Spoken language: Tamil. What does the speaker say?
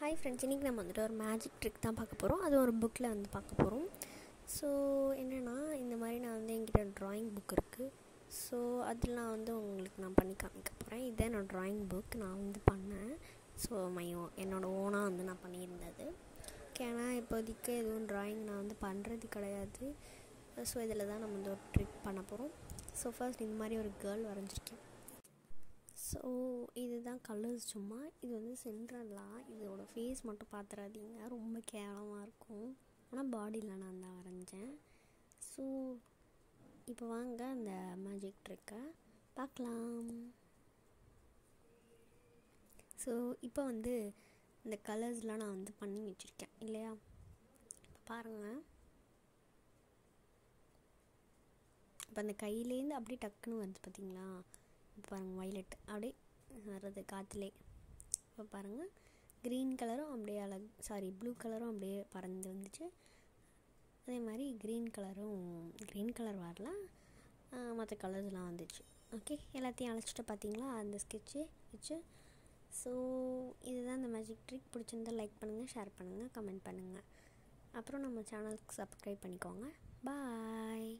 ஹாய் ஃப்ரெண்ட்ஸ் இன்றைக்கி நம்ம வந்துட்டு ஒரு மேஜிக் ட்ரிக் தான் பார்க்க போகிறோம் அது ஒரு புக்கில் வந்து பார்க்க போகிறோம் ஸோ என்னென்னா இந்த மாதிரி நான் வந்து என்கிட்ட ட்ராயிங் புக் இருக்குது ஸோ அதில் நான் வந்து உங்களுக்கு நான் பண்ணி காமிக்க போகிறேன் இதே என்னோடய ட்ராயிங் புக் நான் வந்து பண்ணேன். ஸோ மையோ என்னோடய ஓனாக வந்து நான் பண்ணியிருந்தது. ஏன்னா இப்போதைக்கு எதுவும் ட்ராயிங் நான் வந்து பண்ணுறது கிடையாது. ஸோ இதில் தான் நம்ம வந்து ஒரு ட்ரிக் பண்ண போகிறோம் ஸோ ஃபர்ஸ்ட் இந்த மாதிரி ஒரு கேர்ள் வரைஞ்சிருக்கேன். ஸோ இதுதான் கலர்ஸ் சும்மா இது வந்து சென்ட்ரலாக இதோட ஃபேஸ் மட்டும் பார்த்துறாதீங்க ரொம்ப கேவலமாக இருக்கும். ஆனால் பாடியில் நான் தான் வரைஞ்சேன். ஸோ இப்போ வாங்க அந்த மேஜிக் ட்ரிக்கை பார்க்கலாம் ஸோ இப்போ வந்து இந்த கலர்ஸ்லாம் நான் வந்து பண்ணி வச்சுருக்கேன். இல்லையா? இப்போ பாருங்கள் இப்போ அந்த கையிலேருந்து அப்படியே டக்குன்னு வந்து பார்த்தீங்களா இப்போ பாருங்கள் வைலட் அப்படியே வர்றது காற்றுலே. இப்போ பாருங்கள் க்ரீன் கலரும் அப்படியே அழகு சாரி ப்ளூ கலரும் அப்படியே பறந்து வந்துச்சு. அதே மாதிரி க்ரீன் கலரும் க்ரீன் கலர் வரல. மற்ற கலர்ஸ்லாம் வந்துச்சு. ஓகே எல்லாத்தையும் அழைச்சிட்டு பார்த்தீங்களா அந்த ஸ்கெட்சு வச்சு. ஸோ இதுதான் இந்த மேஜிக் ட்ரிக் பிடிச்சிருந்தா லைக் பண்ணுங்கள் ஷேர் பண்ணுங்கள் கமெண்ட் பண்ணுங்கள் அப்புறம் நம்ம சேனலுக்கு சப்ஸ்கிரைப் பண்ணிக்கோங்க. பாய்